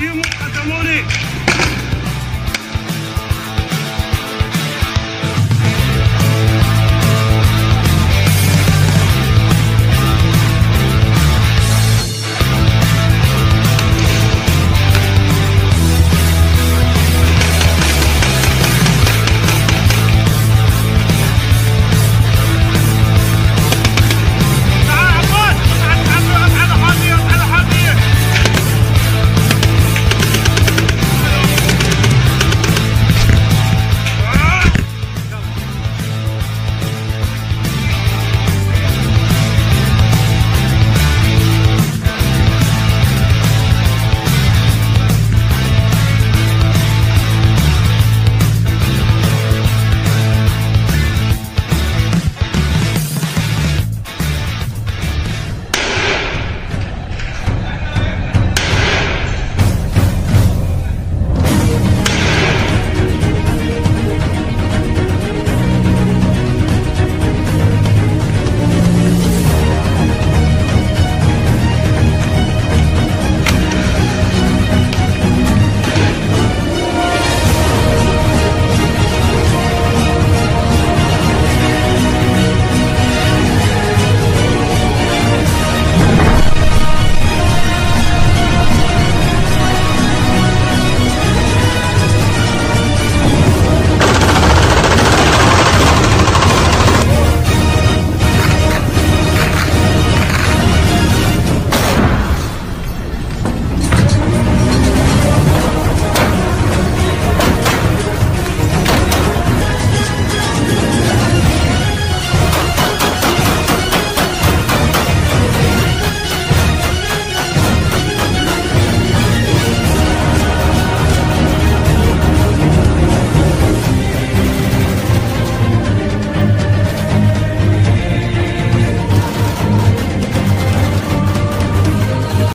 dio mukatamone